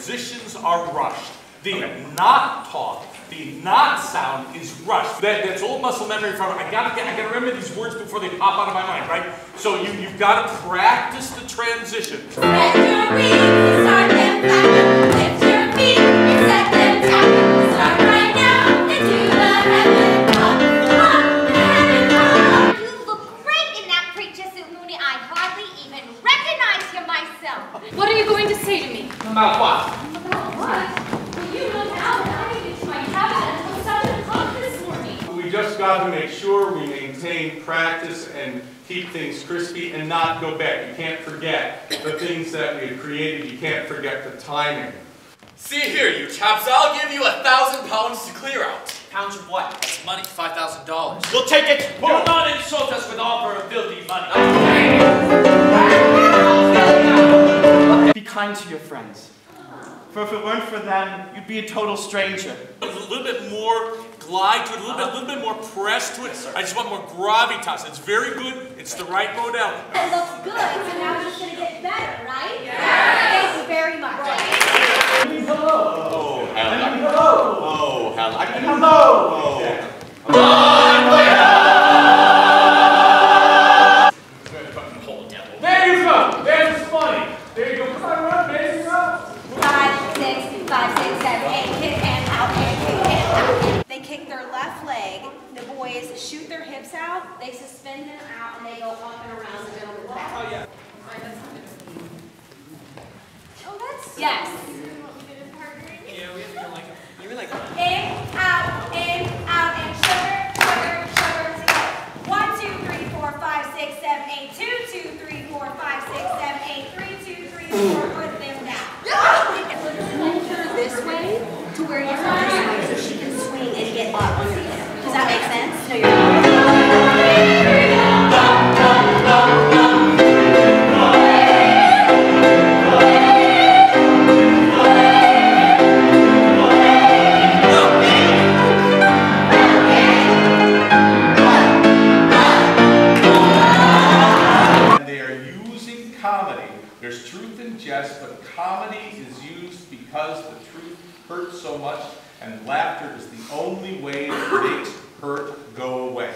transitions are rushed. The okay. not talk, the not sound is rushed. That, that's old muscle memory from I gotta get, I gotta remember these words before they pop out of my mind, right? So you, you've gotta practice the transition. You. What are you going to say to me? About what? About what? Well, you know now that I didn't get to my cabin until 7 o'clock this morning. We just got to make sure we maintain practice and keep things crispy and not go back. You can't forget the things that we had created. You can't forget the timing. See here, you chaps, I'll give you a thousand pounds to clear out. Pounds of what? That's money, five thousand dollars. We'll take it. Do not insult us with offer of filthy money. Kind to your friends. For if it weren't for them, you'd be a total stranger. A little bit more glide to it, a little bit, a little bit more press to it. I just want more gravitas. It's very good. It's the right modality. It looks good, so now we're just gonna get better, right? Thank you very much. Oh, hell. Oh, hell. I can hello. Oh. There oh. Shoot their hips out, they suspend them out, and they go up and around the middle of the back. Oh, yeah. Oh, that's. Yes. Yeah, we have to like You were like. In, out, in, out, and sugar, sugar, sugar, together. One, two, three, four, five, six, seven, eight, two, two, three, four, five, six, seven, eight, three, two, three, four, put them down. And put her this way to where you're There's truth in jest, but comedy is used because the truth hurts so much, and laughter is the only way that makes hurt go away.